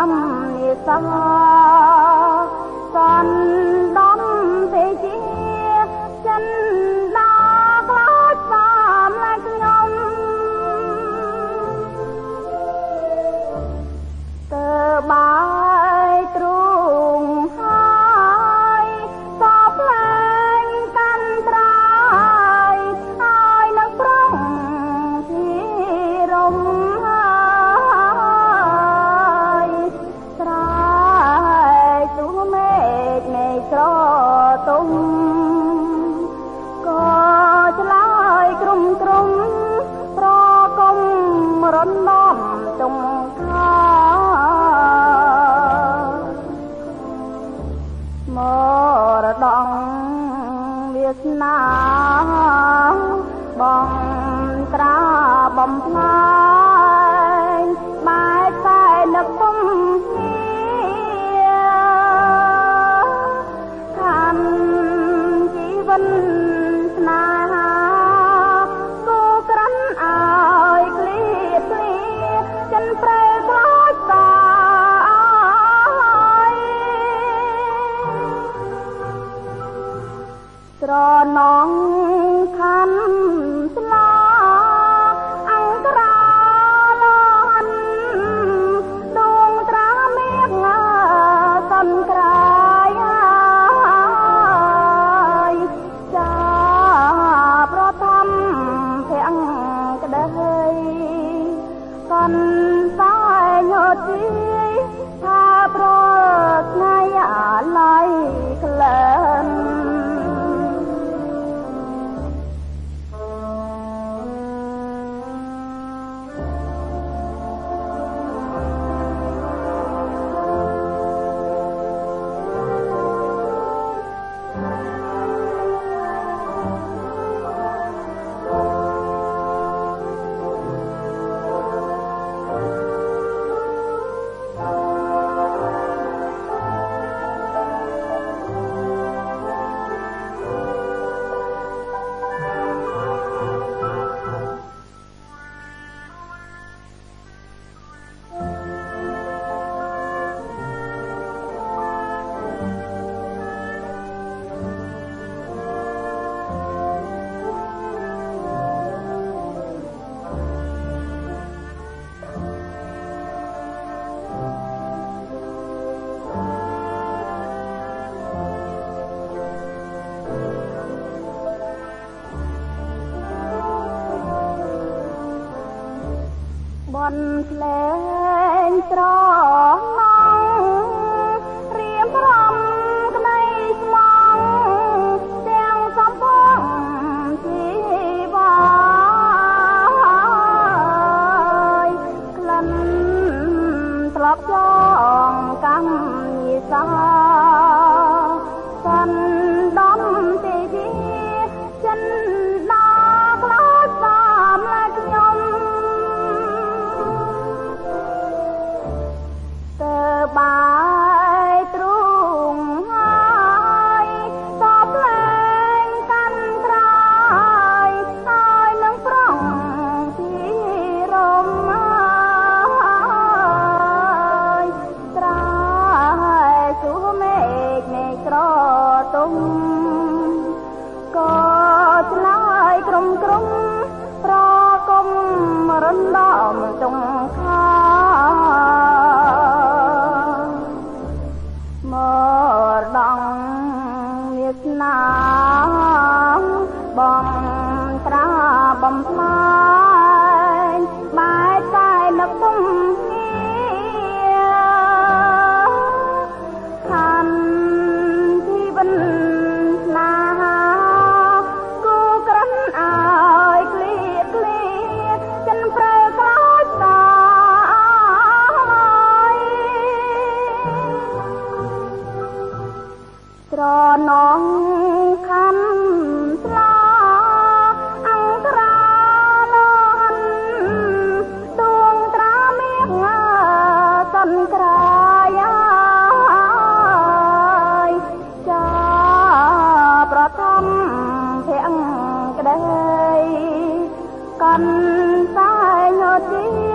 yam ni sa ងបងត្រាបំផ្លាញបែកតែនឹកពុំហ៊ានខាំជីវិត non មុនភ្លេងត្រង់មករៀបរំក្តីស្មងទាំងសំភងជីវ័យក្លិនត្រប់ចងកម្មយីសា Oh. ត្រនងខំស្លាអង្ត្រលនដួងត្រាមាសសន្ត្រាយចាប្រធមភ័ងក្ដីកាន់តែញោទី